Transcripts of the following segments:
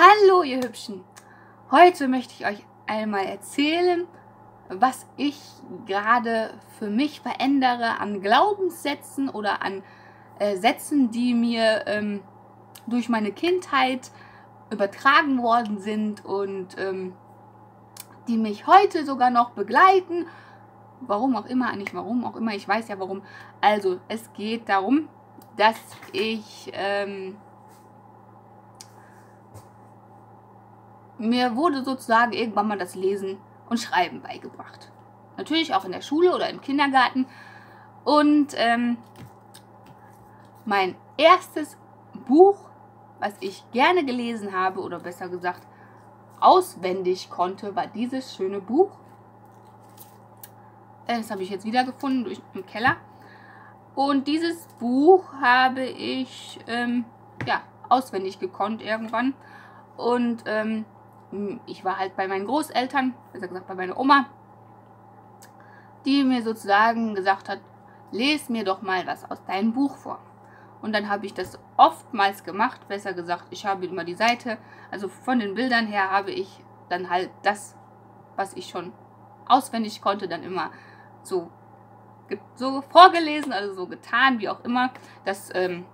Hallo ihr Hübschen! Heute möchte ich euch einmal erzählen, was ich gerade für mich verändere an Glaubenssätzen oder an äh, Sätzen, die mir ähm, durch meine Kindheit übertragen worden sind und ähm, die mich heute sogar noch begleiten. Warum auch immer, nicht warum auch immer, ich weiß ja warum. Also, es geht darum, dass ich ähm, mir wurde sozusagen irgendwann mal das Lesen und Schreiben beigebracht. Natürlich auch in der Schule oder im Kindergarten. Und ähm, mein erstes Buch, was ich gerne gelesen habe, oder besser gesagt auswendig konnte, war dieses schöne Buch. Äh, das habe ich jetzt wiedergefunden durch im Keller. Und dieses Buch habe ich ähm, ja, auswendig gekonnt irgendwann. Und ähm, ich war halt bei meinen Großeltern, besser gesagt bei meiner Oma, die mir sozusagen gesagt hat, les mir doch mal was aus deinem Buch vor. Und dann habe ich das oftmals gemacht, besser gesagt, ich habe immer die Seite, also von den Bildern her habe ich dann halt das, was ich schon auswendig konnte, dann immer so, so vorgelesen, also so getan, wie auch immer, dass ähm,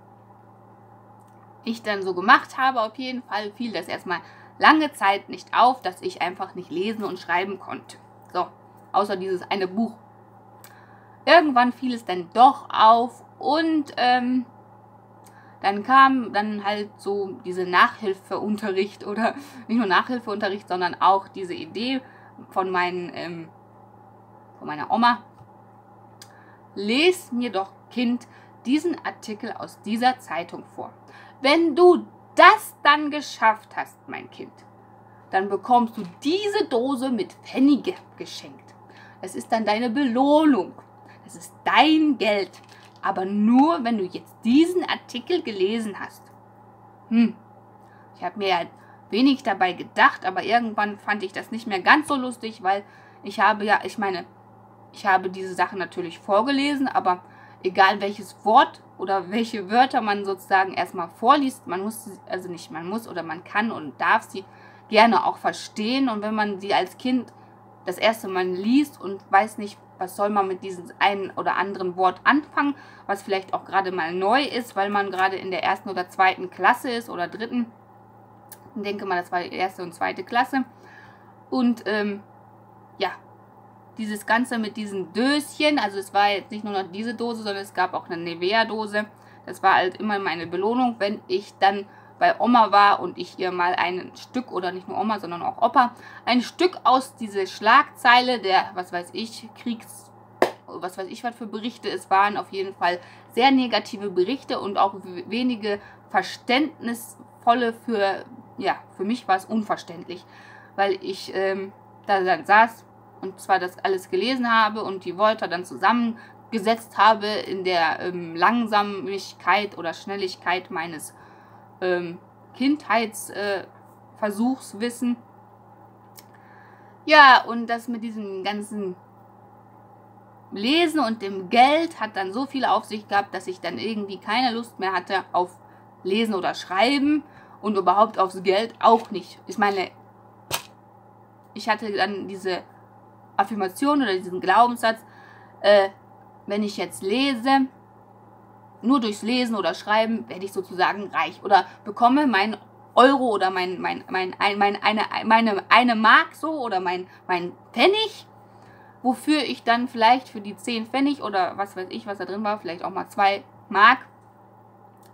ich dann so gemacht habe. Auf jeden Fall fiel das erstmal lange Zeit nicht auf, dass ich einfach nicht lesen und schreiben konnte. So, außer dieses eine Buch. Irgendwann fiel es dann doch auf und ähm, dann kam dann halt so diese Nachhilfeunterricht oder nicht nur Nachhilfeunterricht, sondern auch diese Idee von, meinen, ähm, von meiner Oma. Les mir doch, Kind, diesen Artikel aus dieser Zeitung vor. Wenn du das dann geschafft hast, mein Kind, dann bekommst du diese Dose mit Pfennige geschenkt. Das ist dann deine Belohnung. Das ist dein Geld. Aber nur, wenn du jetzt diesen Artikel gelesen hast. Hm, ich habe mir ja wenig dabei gedacht, aber irgendwann fand ich das nicht mehr ganz so lustig, weil ich habe ja, ich meine, ich habe diese Sachen natürlich vorgelesen, aber egal welches Wort oder welche Wörter man sozusagen erstmal vorliest. Man muss, also nicht man muss oder man kann und darf sie gerne auch verstehen. Und wenn man sie als Kind das erste Mal liest und weiß nicht, was soll man mit diesem einen oder anderen Wort anfangen, was vielleicht auch gerade mal neu ist, weil man gerade in der ersten oder zweiten Klasse ist oder dritten. Ich denke mal, das war die erste und zweite Klasse. Und ähm, dieses Ganze mit diesen Döschen, also es war jetzt nicht nur noch diese Dose, sondern es gab auch eine Nevea-Dose. Das war halt immer meine Belohnung, wenn ich dann bei Oma war und ich ihr mal ein Stück, oder nicht nur Oma, sondern auch Opa, ein Stück aus dieser Schlagzeile der, was weiß ich, Kriegs, was weiß ich, was für Berichte es waren, auf jeden Fall sehr negative Berichte und auch wenige verständnisvolle für, ja, für mich war es unverständlich, weil ich ähm, da dann saß und zwar das alles gelesen habe und die Wörter dann zusammengesetzt habe in der ähm, Langsamigkeit oder Schnelligkeit meines ähm, Kindheitsversuchswissen. Äh, ja, und das mit diesem ganzen Lesen und dem Geld hat dann so viel auf sich gehabt, dass ich dann irgendwie keine Lust mehr hatte auf Lesen oder Schreiben und überhaupt aufs Geld auch nicht. Ich meine, ich hatte dann diese Affirmation oder diesen Glaubenssatz, äh, wenn ich jetzt lese, nur durchs Lesen oder Schreiben werde ich sozusagen reich oder bekomme mein Euro oder mein, mein, mein, mein, mein, eine, meine eine Mark so oder mein, mein Pfennig, wofür ich dann vielleicht für die 10 Pfennig oder was weiß ich, was da drin war, vielleicht auch mal 2 Mark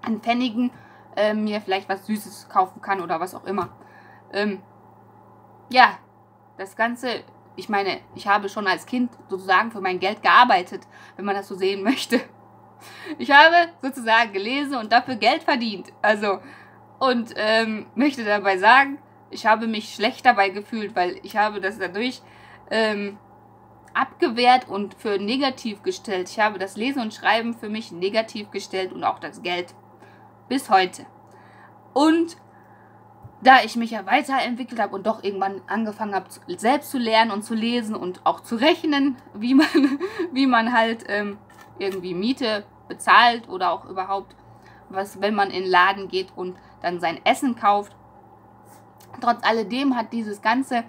an Pfennigen äh, mir vielleicht was Süßes kaufen kann oder was auch immer. Ähm, ja, das Ganze ich meine, ich habe schon als Kind sozusagen für mein Geld gearbeitet, wenn man das so sehen möchte. Ich habe sozusagen gelesen und dafür Geld verdient. Also, und ähm, möchte dabei sagen, ich habe mich schlecht dabei gefühlt, weil ich habe das dadurch ähm, abgewehrt und für negativ gestellt. Ich habe das Lesen und Schreiben für mich negativ gestellt und auch das Geld. Bis heute. Und da ich mich ja weiterentwickelt habe und doch irgendwann angefangen habe, selbst zu lernen und zu lesen und auch zu rechnen, wie man, wie man halt ähm, irgendwie Miete bezahlt oder auch überhaupt was, wenn man in den Laden geht und dann sein Essen kauft, trotz alledem hat dieses ganze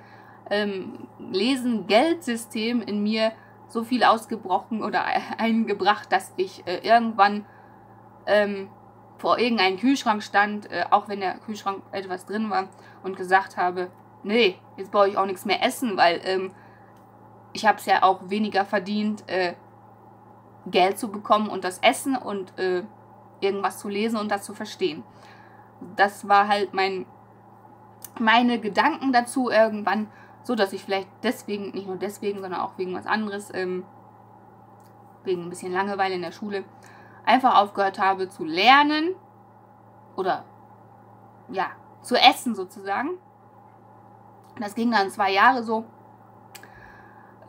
ähm, Lesen-Geldsystem in mir so viel ausgebrochen oder eingebracht, dass ich äh, irgendwann ähm, vor irgendeinem Kühlschrank stand, äh, auch wenn der Kühlschrank etwas drin war, und gesagt habe, nee, jetzt brauche ich auch nichts mehr essen, weil ähm, ich habe es ja auch weniger verdient, äh, Geld zu bekommen und das Essen und äh, irgendwas zu lesen und das zu verstehen. Das war halt mein, meine Gedanken dazu irgendwann, so dass ich vielleicht deswegen, nicht nur deswegen, sondern auch wegen was anderes, ähm, wegen ein bisschen Langeweile in der Schule, einfach aufgehört habe zu lernen oder ja, zu essen sozusagen. Das ging dann zwei Jahre so.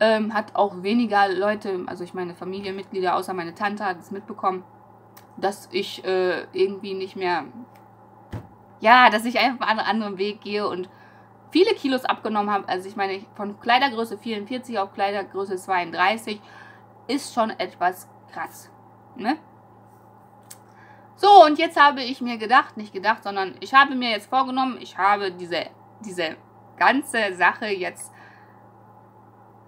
Ähm, hat auch weniger Leute, also ich meine Familienmitglieder, außer meine Tante hat es mitbekommen, dass ich äh, irgendwie nicht mehr, ja, dass ich einfach einen anderen Weg gehe und viele Kilos abgenommen habe. Also ich meine, von Kleidergröße 44 auf Kleidergröße 32 ist schon etwas krass. Ne? So, und jetzt habe ich mir gedacht, nicht gedacht, sondern ich habe mir jetzt vorgenommen, ich habe diese, diese ganze Sache jetzt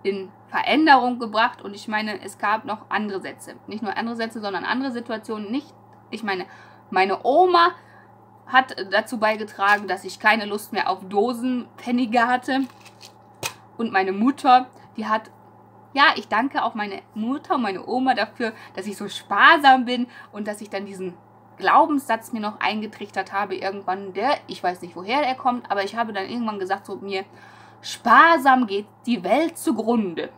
in Veränderung gebracht und ich meine, es gab noch andere Sätze. Nicht nur andere Sätze, sondern andere Situationen. Nicht, ich meine, meine Oma hat dazu beigetragen, dass ich keine Lust mehr auf Dosenpfennige hatte. Und meine Mutter, die hat, ja, ich danke auch meine Mutter und meine Oma dafür, dass ich so sparsam bin und dass ich dann diesen Glaubenssatz mir noch eingetrichtert habe, irgendwann, der, ich weiß nicht, woher er kommt, aber ich habe dann irgendwann gesagt so mir, sparsam geht die Welt zugrunde.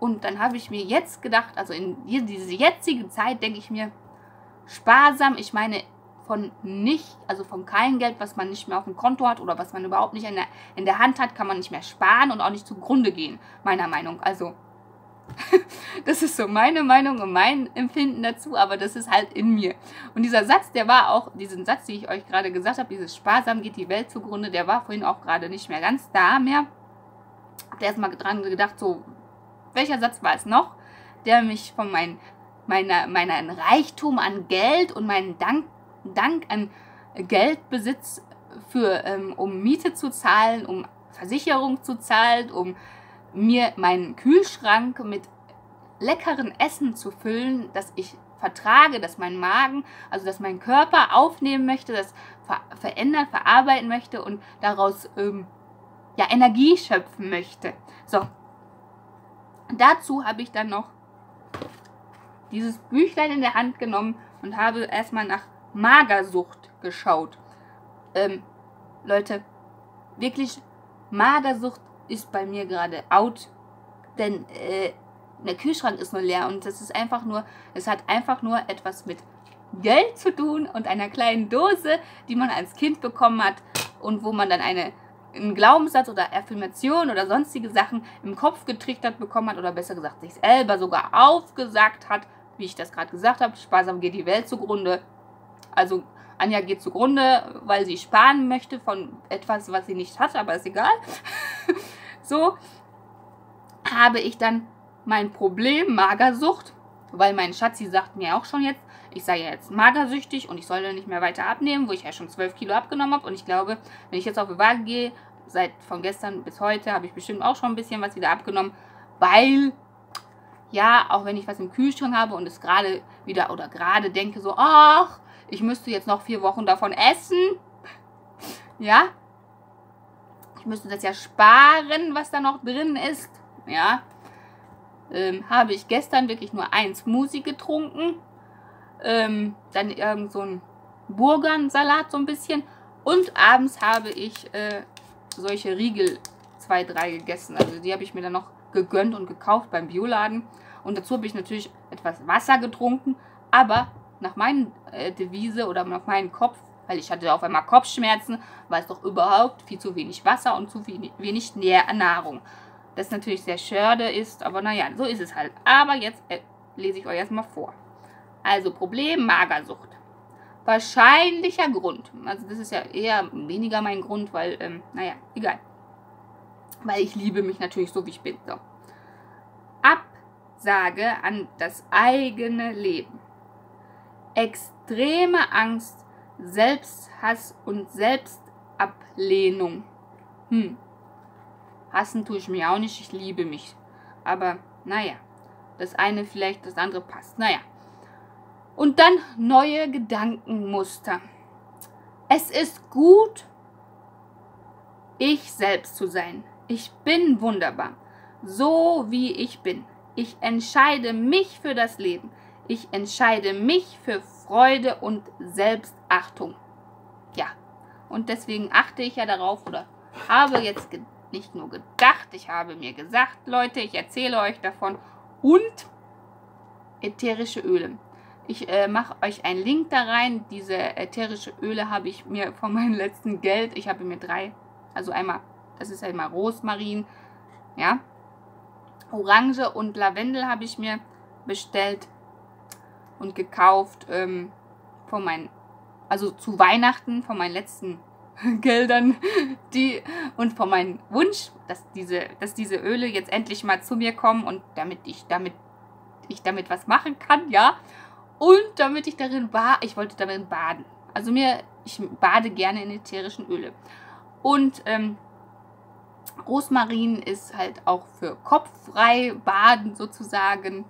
Und dann habe ich mir jetzt gedacht, also in diese jetzige Zeit denke ich mir, sparsam, ich meine von nicht, also von kein Geld, was man nicht mehr auf dem Konto hat oder was man überhaupt nicht in der, in der Hand hat, kann man nicht mehr sparen und auch nicht zugrunde gehen, meiner Meinung. Also das ist so meine Meinung und mein Empfinden dazu, aber das ist halt in mir. Und dieser Satz, der war auch, diesen Satz, den ich euch gerade gesagt habe, dieses sparsam geht die Welt zugrunde, der war vorhin auch gerade nicht mehr ganz da mehr. Hab erstmal dran gedacht, so, welcher Satz war es noch, der mich von mein, meiner, meiner Reichtum an Geld und meinen Dank, Dank an Geldbesitz für, ähm, um Miete zu zahlen, um Versicherung zu zahlen, um mir meinen Kühlschrank mit leckeren Essen zu füllen, das ich vertrage, dass mein Magen, also dass mein Körper aufnehmen möchte, das ver verändern, verarbeiten möchte und daraus ähm, ja, Energie schöpfen möchte. So. Dazu habe ich dann noch dieses Büchlein in der Hand genommen und habe erstmal nach Magersucht geschaut. Ähm, Leute, wirklich Magersucht ist bei mir gerade out, denn äh, der Kühlschrank ist nur leer und das ist einfach nur, es hat einfach nur etwas mit Geld zu tun und einer kleinen Dose, die man als Kind bekommen hat und wo man dann eine, einen Glaubenssatz oder Affirmation oder sonstige Sachen im Kopf getrichtert bekommen hat oder besser gesagt sich selber sogar aufgesagt hat, wie ich das gerade gesagt habe, sparsam geht die Welt zugrunde. Also Anja geht zugrunde, weil sie sparen möchte von etwas, was sie nicht hat, aber ist egal. So habe ich dann mein Problem Magersucht, weil mein Schatzi sagt mir auch schon jetzt, ich sei ja jetzt magersüchtig und ich soll nicht mehr weiter abnehmen, wo ich ja schon 12 Kilo abgenommen habe. Und ich glaube, wenn ich jetzt auf die Waage gehe, seit von gestern bis heute, habe ich bestimmt auch schon ein bisschen was wieder abgenommen, weil, ja, auch wenn ich was im Kühlschrank habe und es gerade wieder oder gerade denke so, ach, ich müsste jetzt noch vier Wochen davon essen, ja, ich müsste das ja sparen, was da noch drin ist. Ja. Ähm, habe ich gestern wirklich nur ein Smoothie getrunken. Ähm, dann irgend so ein Burgernsalat so ein bisschen. Und abends habe ich äh, solche Riegel zwei, drei gegessen. Also die habe ich mir dann noch gegönnt und gekauft beim Bioladen. Und dazu habe ich natürlich etwas Wasser getrunken. Aber nach meiner äh, Devise oder nach meinem Kopf weil ich hatte auf einmal Kopfschmerzen, weil es doch überhaupt viel zu wenig Wasser und zu wenig Nahrung. Das natürlich sehr schade ist, aber naja, so ist es halt. Aber jetzt äh, lese ich euch erstmal vor. Also Problem Magersucht. Wahrscheinlicher Grund. Also das ist ja eher weniger mein Grund, weil, ähm, naja, egal. Weil ich liebe mich natürlich so, wie ich bin. So. Absage an das eigene Leben. Extreme Angst Selbsthass und Selbstabwertung Ablehnung. Hm. Hassen tue ich mir auch nicht, ich liebe mich. Aber naja, das eine vielleicht, das andere passt. Naja. Und dann neue Gedankenmuster. Es ist gut, ich selbst zu sein. Ich bin wunderbar, so wie ich bin. Ich entscheide mich für das Leben. Ich entscheide mich für Freude und Selbstachtung. Ja, und deswegen achte ich ja darauf oder habe jetzt nicht nur gedacht, ich habe mir gesagt, Leute, ich erzähle euch davon. Und ätherische Öle. Ich äh, mache euch einen Link da rein. Diese ätherische Öle habe ich mir von meinem letzten Geld, ich habe mir drei, also einmal, das ist einmal Rosmarin, ja, Orange und Lavendel habe ich mir bestellt und gekauft ähm, von meinen, also zu Weihnachten von meinen letzten Geldern, die und von meinem Wunsch, dass diese, dass diese Öle jetzt endlich mal zu mir kommen und damit ich damit ich damit was machen kann, ja. Und damit ich darin war, ich wollte darin baden. Also mir, ich bade gerne in ätherischen Öle. Und ähm, Rosmarin ist halt auch für kopffrei baden sozusagen.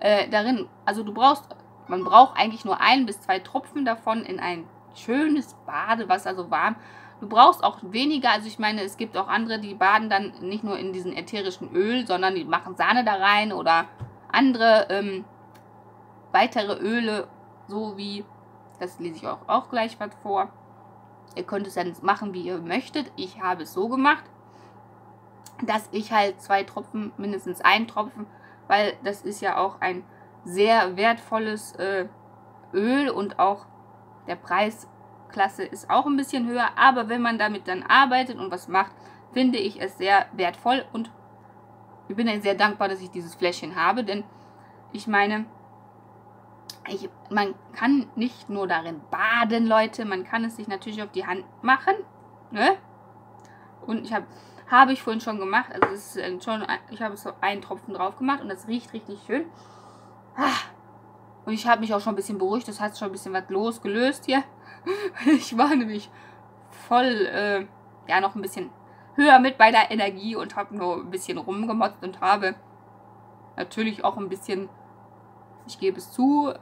Äh, darin, also du brauchst, man braucht eigentlich nur ein bis zwei Tropfen davon in ein schönes Badewasser, so warm. Du brauchst auch weniger, also ich meine, es gibt auch andere, die baden dann nicht nur in diesem ätherischen Öl, sondern die machen Sahne da rein oder andere ähm, weitere Öle, so wie, das lese ich auch, auch gleich was vor. Ihr könnt es dann machen, wie ihr möchtet. Ich habe es so gemacht, dass ich halt zwei Tropfen, mindestens einen Tropfen, weil das ist ja auch ein sehr wertvolles äh, Öl und auch der Preisklasse ist auch ein bisschen höher. Aber wenn man damit dann arbeitet und was macht, finde ich es sehr wertvoll und ich bin sehr dankbar, dass ich dieses Fläschchen habe, denn ich meine, ich, man kann nicht nur darin baden, Leute, man kann es sich natürlich auf die Hand machen, ne? Und ich habe habe ich vorhin schon gemacht, also es ist äh, schon ich habe so einen Tropfen drauf gemacht und das riecht richtig schön. Ah. Und ich habe mich auch schon ein bisschen beruhigt, das hat schon ein bisschen was losgelöst hier. Ich war nämlich voll äh, ja noch ein bisschen höher mit bei der Energie und habe nur ein bisschen rumgemotzt und habe natürlich auch ein bisschen, ich gebe es zu,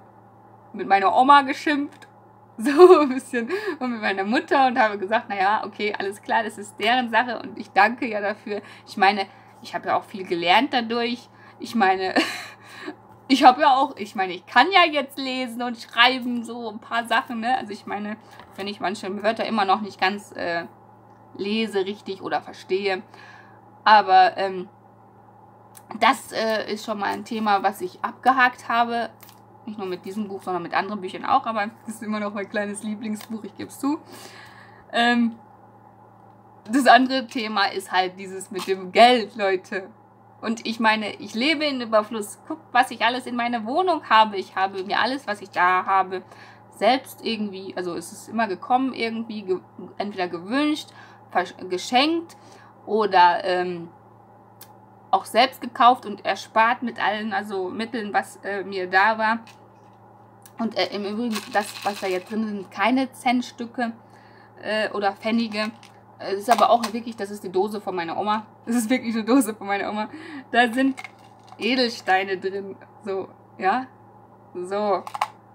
mit meiner Oma geschimpft. So ein bisschen und mit meiner Mutter und habe gesagt, naja, okay, alles klar, das ist deren Sache und ich danke ja dafür. Ich meine, ich habe ja auch viel gelernt dadurch. Ich meine, ich habe ja auch, ich meine, ich kann ja jetzt lesen und schreiben, so ein paar Sachen, ne? Also ich meine, wenn ich manche Wörter immer noch nicht ganz äh, lese richtig oder verstehe. Aber ähm, das äh, ist schon mal ein Thema, was ich abgehakt habe. Nicht nur mit diesem Buch, sondern mit anderen Büchern auch, aber das ist immer noch mein kleines Lieblingsbuch, ich gebe es zu. Ähm, das andere Thema ist halt dieses mit dem Geld, Leute. Und ich meine, ich lebe in Überfluss. Guck, was ich alles in meiner Wohnung habe. Ich habe mir alles, was ich da habe, selbst irgendwie, also es ist immer gekommen, irgendwie ge entweder gewünscht, geschenkt oder ähm, auch selbst gekauft und erspart mit allen also Mitteln, was äh, mir da war. Und äh, im Übrigen, das, was da jetzt drin sind, keine Centstücke äh, oder Pfennige. Es ist aber auch wirklich, das ist die Dose von meiner Oma. Das ist wirklich eine Dose von meiner Oma. Da sind Edelsteine drin. So, ja. So,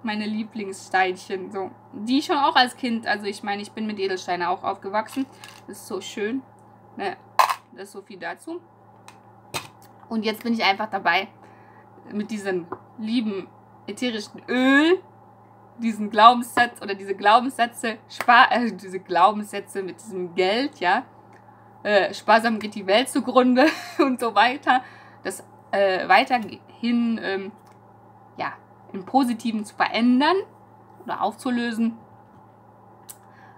meine Lieblingssteinchen. So, die schon auch als Kind. Also ich meine, ich bin mit Edelsteinen auch aufgewachsen. Das ist so schön. Ne? Das ist so viel dazu. Und jetzt bin ich einfach dabei, mit diesem lieben ätherischen Öl, diesen Glaubenssatz oder diese Glaubenssätze, spar äh, diese Glaubenssätze mit diesem Geld, ja, äh, sparsam geht die Welt zugrunde und so weiter, das äh, weiterhin, ähm, ja, im Positiven zu verändern oder aufzulösen.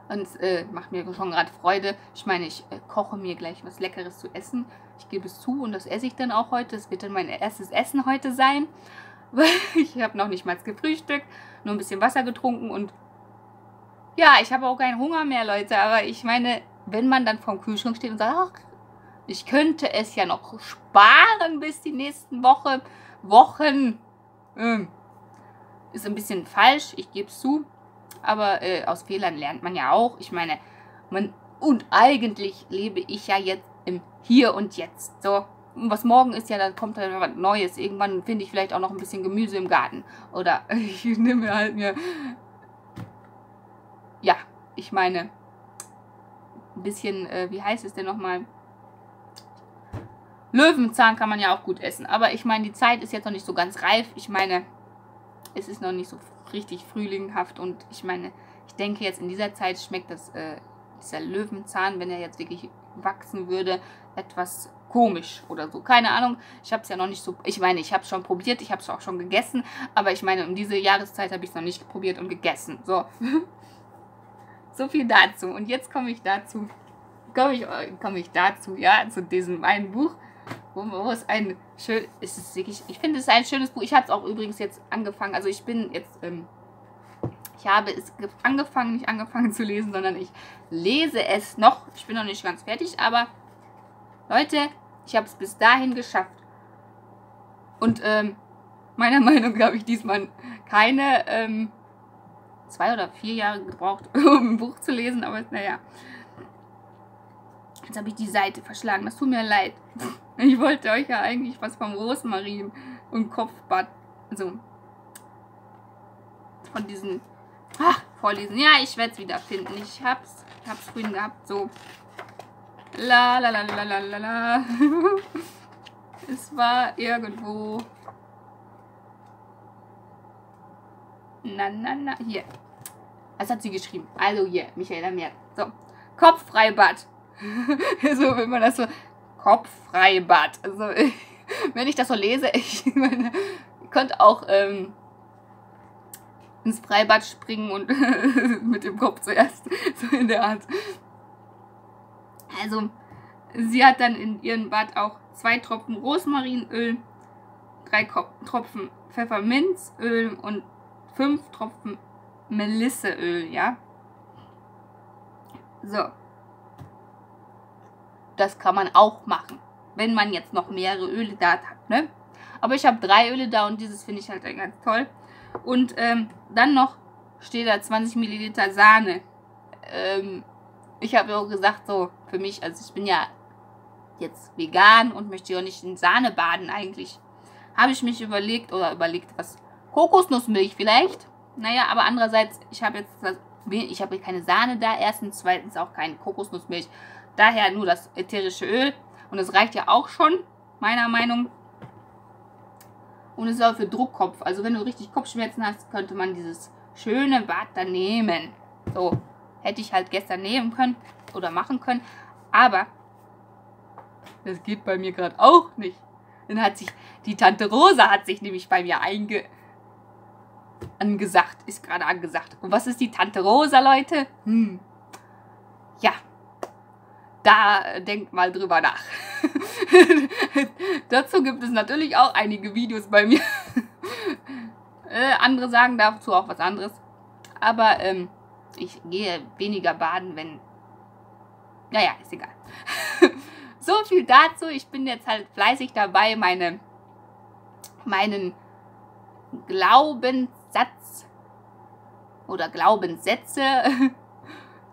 Und es äh, macht mir schon gerade Freude. Ich meine, ich äh, koche mir gleich was Leckeres zu essen. Ich gebe es zu und das esse ich dann auch heute. Das wird dann mein erstes Essen heute sein. ich habe noch nicht mal gefrühstückt, nur ein bisschen Wasser getrunken und ja, ich habe auch keinen Hunger mehr, Leute. Aber ich meine, wenn man dann vorm Kühlschrank steht und sagt, ach, ich könnte es ja noch sparen bis die nächsten Woche, Wochen, ähm, ist ein bisschen falsch, ich gebe es zu. Aber äh, aus Fehlern lernt man ja auch. Ich meine, man Und eigentlich lebe ich ja jetzt im Hier und Jetzt. So, was morgen ist, ja, da kommt halt was Neues. Irgendwann finde ich vielleicht auch noch ein bisschen Gemüse im Garten. Oder ich nehme halt mir. Ja, ich meine, ein bisschen, äh, wie heißt es denn nochmal? Löwenzahn kann man ja auch gut essen. Aber ich meine, die Zeit ist jetzt noch nicht so ganz reif. Ich meine, es ist noch nicht so richtig frühlinghaft. Und ich meine, ich denke jetzt in dieser Zeit schmeckt das, äh, dieser Löwenzahn, wenn er jetzt wirklich wachsen würde, etwas komisch oder so. Keine Ahnung. Ich habe es ja noch nicht so. Ich meine, ich habe es schon probiert, ich habe es auch schon gegessen. Aber ich meine, um diese Jahreszeit habe ich es noch nicht probiert und gegessen. So. so viel dazu. Und jetzt komme ich dazu. Komme ich, komm ich dazu, ja, zu diesem einen Buch wo, wo es ein schön, ist es wirklich, ich finde es ein schönes Buch. Ich habe es auch übrigens jetzt angefangen, also ich bin jetzt, ähm, ich habe es angefangen, nicht angefangen zu lesen, sondern ich lese es noch. Ich bin noch nicht ganz fertig, aber Leute, ich habe es bis dahin geschafft. Und ähm, meiner Meinung nach habe ich diesmal keine ähm, zwei oder vier Jahre gebraucht, um ein Buch zu lesen, aber naja. Jetzt habe ich die Seite verschlagen. Das tut mir leid. Ich wollte euch ja eigentlich was vom Rosmarin und Kopfbad, also von diesen ach, vorlesen. Ja, ich werde es wieder finden. Ich hab's, hab's vorhin gehabt. So. La la la la la la la. es war irgendwo. Na, na, na. Hier. Was hat sie geschrieben? Also hier, Michaela Merck. So. Kopffreibad. so, wenn man das so. Kopffreibad. Also, wenn ich das so lese, ich meine, ihr könnt auch ähm, ins Freibad springen und mit dem Kopf zuerst. So in der Art. Also, sie hat dann in ihrem Bad auch zwei Tropfen Rosmarinöl, drei Tropfen Pfefferminzöl und fünf Tropfen Melisseöl, ja. So. Das kann man auch machen, wenn man jetzt noch mehrere Öle da hat, ne? Aber ich habe drei Öle da und dieses finde ich halt ganz toll. Und ähm, dann noch steht da 20 Milliliter Sahne. Ähm, ich habe ja auch gesagt, so für mich, also ich bin ja jetzt vegan und möchte ja nicht in Sahne baden eigentlich. Habe ich mich überlegt oder überlegt, was Kokosnussmilch vielleicht. Naja, aber andererseits, ich habe jetzt das, ich habe keine Sahne da. Erstens, zweitens auch keine Kokosnussmilch. Daher nur das ätherische Öl. Und es reicht ja auch schon, meiner Meinung. Und es ist auch für Druckkopf. Also wenn du richtig Kopfschmerzen hast, könnte man dieses schöne Bad da nehmen. So, hätte ich halt gestern nehmen können oder machen können. Aber das geht bei mir gerade auch nicht. Dann hat sich, die Tante Rosa hat sich nämlich bei mir einge angesagt, ist gerade angesagt. Und was ist die Tante Rosa, Leute? Hm. Ja, da denkt mal drüber nach. dazu gibt es natürlich auch einige Videos bei mir. äh, andere sagen dazu auch was anderes. Aber ähm, ich gehe weniger baden, wenn... Naja, ist egal. so viel dazu. Ich bin jetzt halt fleißig dabei, meine, meinen Glaubenssatz oder Glaubenssätze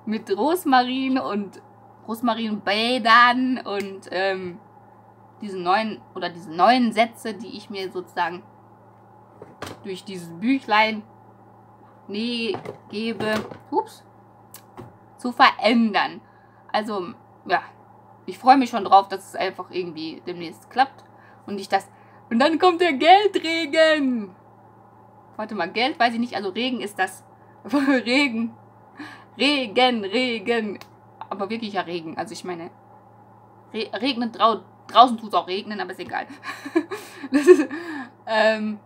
mit Rosmarin und Rosmarinbädern und ähm, diese neuen oder diese neuen Sätze, die ich mir sozusagen durch dieses Büchlein nee, gebe, ups, zu verändern. Also, ja, ich freue mich schon drauf, dass es einfach irgendwie demnächst klappt und ich das. Und dann kommt der Geldregen. Warte mal, Geld weiß ich nicht, also Regen ist das. Regen. Regen, Regen aber wirklicher Regen. Also ich meine, re regnet drau draußen tut es auch regnen, aber ist egal. ist, ähm,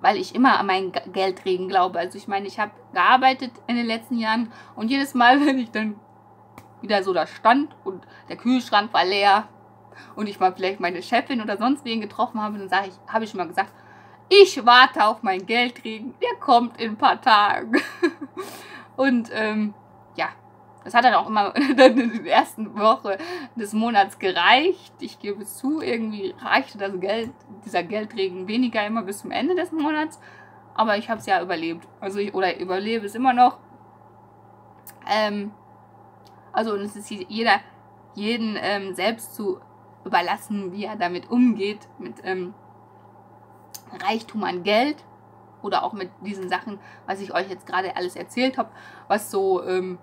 weil ich immer an meinen Geldregen glaube. Also ich meine, ich habe gearbeitet in den letzten Jahren und jedes Mal, wenn ich dann wieder so da stand und der Kühlschrank war leer und ich mal vielleicht meine Chefin oder sonst wen getroffen habe, dann sage ich, habe ich schon mal gesagt, ich warte auf meinen Geldregen, der kommt in ein paar Tagen. und ähm, ja, das hat dann auch immer in der ersten Woche des Monats gereicht. Ich gebe zu, irgendwie reichte das Geld, dieser Geldregen weniger immer bis zum Ende des Monats. Aber ich habe es ja überlebt. Also ich, oder überlebe es immer noch. Ähm, Also und es ist jeder, jeden ähm, selbst zu überlassen, wie er damit umgeht, mit ähm, Reichtum an Geld oder auch mit diesen Sachen, was ich euch jetzt gerade alles erzählt habe, was so ähm,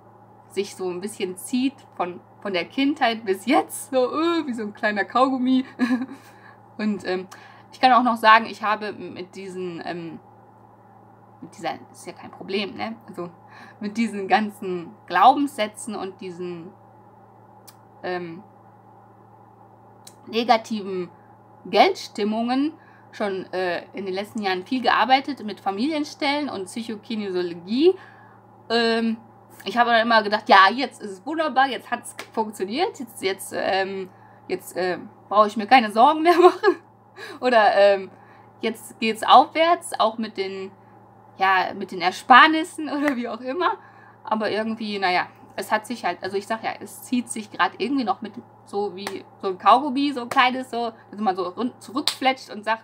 sich so ein bisschen zieht von, von der Kindheit bis jetzt, so äh, wie so ein kleiner Kaugummi. Und ähm, ich kann auch noch sagen, ich habe mit diesen, ähm, mit dieser, ist ja kein Problem, ne? Also mit diesen ganzen Glaubenssätzen und diesen ähm, negativen Geldstimmungen schon äh, in den letzten Jahren viel gearbeitet mit Familienstellen und Psychokinesiologie. Ähm, ich habe dann immer gedacht, ja, jetzt ist es wunderbar, jetzt hat es funktioniert, jetzt, jetzt, ähm, jetzt äh, brauche ich mir keine Sorgen mehr machen. Oder ähm, jetzt geht es aufwärts, auch mit den, ja, mit den Ersparnissen oder wie auch immer. Aber irgendwie, naja, es hat sich halt, also ich sag ja, es zieht sich gerade irgendwie noch mit so wie so ein Kaugummi, so ein kleines, so, dass man so zurückfletscht und sagt,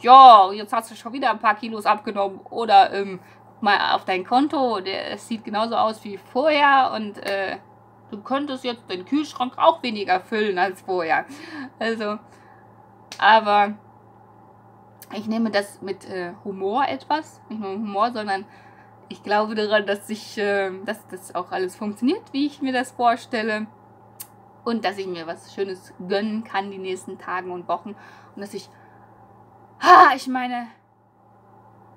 ja, jetzt hast du schon wieder ein paar Kilos abgenommen oder ähm, mal auf dein Konto, es sieht genauso aus wie vorher und äh, du könntest jetzt den Kühlschrank auch weniger füllen als vorher. Also, aber ich nehme das mit äh, Humor etwas, nicht nur Humor, sondern ich glaube daran, dass ich, äh, dass das auch alles funktioniert, wie ich mir das vorstelle. Und dass ich mir was Schönes gönnen kann die nächsten Tagen und Wochen. Und dass ich, ha, ich meine,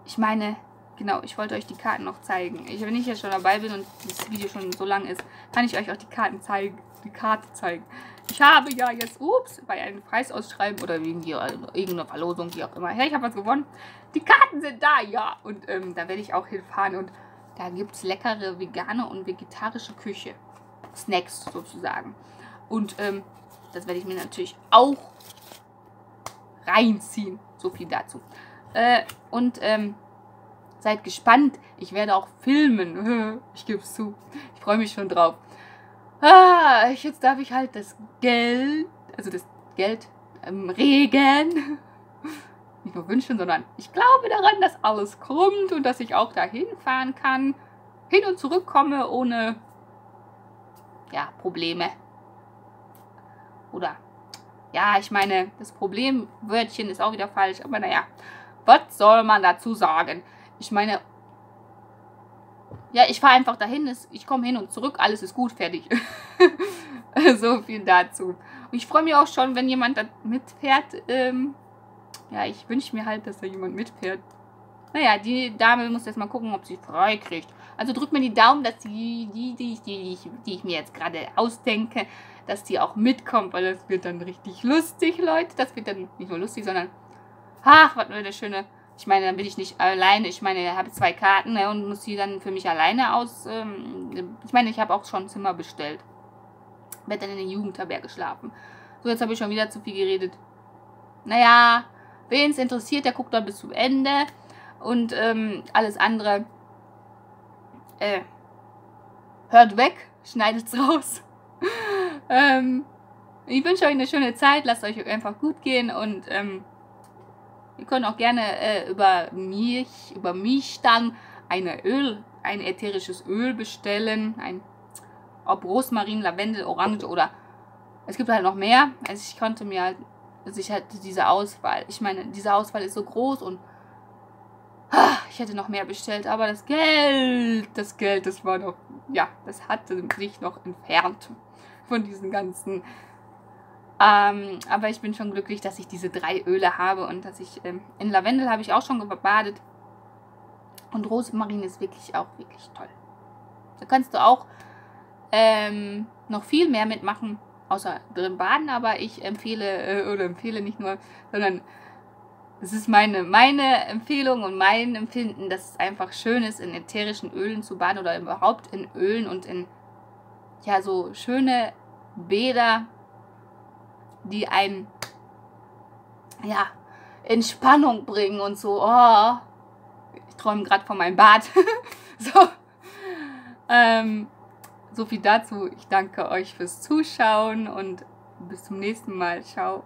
ich meine, Genau, ich wollte euch die Karten noch zeigen. Ich, wenn ich jetzt schon dabei bin und das Video schon so lang ist, kann ich euch auch die Karten zeigen. Die Karte zeigen. Ich habe ja jetzt, ups, bei einem Preisausschreiben oder irgendwie also irgendeiner Verlosung, wie auch immer. Hey, ich habe was gewonnen. Die Karten sind da, ja. Und ähm, da werde ich auch hinfahren. Und da gibt es leckere vegane und vegetarische Küche. Snacks sozusagen. Und ähm, das werde ich mir natürlich auch reinziehen. So viel dazu. Äh, und ähm, Seid gespannt. Ich werde auch filmen. Ich gebe es zu. Ich freue mich schon drauf. Ah, jetzt darf ich halt das Geld, also das Geld ähm, regen. Nicht nur wünschen, sondern ich glaube daran, dass alles kommt und dass ich auch dahin fahren kann. Hin und zurück komme ohne ja, Probleme. Oder ja, ich meine, das Problemwörtchen ist auch wieder falsch, aber naja, was soll man dazu sagen? Ich meine, ja, ich fahre einfach dahin, ich komme hin und zurück, alles ist gut, fertig. so viel dazu. Und ich freue mich auch schon, wenn jemand da mitfährt. Ähm, ja, ich wünsche mir halt, dass da jemand mitfährt. Naja, die Dame muss jetzt mal gucken, ob sie frei kriegt. Also drückt mir die Daumen, dass die, die, die, die, die, die ich mir jetzt gerade ausdenke, dass die auch mitkommt, weil das wird dann richtig lustig, Leute. Das wird dann nicht nur lustig, sondern ach, was eine schöne ich meine, dann bin ich nicht alleine. Ich meine, ich habe zwei Karten ne, und muss die dann für mich alleine aus. Ähm, ich meine, ich habe auch schon ein Zimmer bestellt. Werde dann in der Jugendherberge geschlafen. So, jetzt habe ich schon wieder zu viel geredet. Naja, wen es interessiert, der guckt dann bis zum Ende. Und ähm, alles andere äh, hört weg, schneidet es raus. ähm, ich wünsche euch eine schöne Zeit, lasst euch einfach gut gehen und ähm, Ihr könnt auch gerne äh, über mich, über mich dann eine Öl, ein ätherisches Öl bestellen. Ein, ob Rosmarin, Lavendel, Orange oder es gibt halt noch mehr. Also ich konnte mir halt, also ich hatte diese Auswahl. Ich meine, diese Auswahl ist so groß und ah, ich hätte noch mehr bestellt, aber das Geld, das Geld, das war noch, ja, das hatte sich noch entfernt von diesen ganzen ähm, aber ich bin schon glücklich, dass ich diese drei Öle habe und dass ich ähm, in Lavendel habe ich auch schon gebadet. Und Rosmarin ist wirklich auch wirklich toll. Da kannst du auch ähm, noch viel mehr mitmachen, außer drin baden, aber ich empfehle, äh, oder empfehle nicht nur, sondern es ist meine, meine Empfehlung und mein Empfinden, dass es einfach schön ist, in ätherischen Ölen zu baden oder überhaupt in Ölen und in ja so schöne Bäder die einen, ja, Entspannung bringen und so. Oh, ich träume gerade von meinem Bad. so. Ähm, so viel dazu. Ich danke euch fürs Zuschauen und bis zum nächsten Mal. Ciao.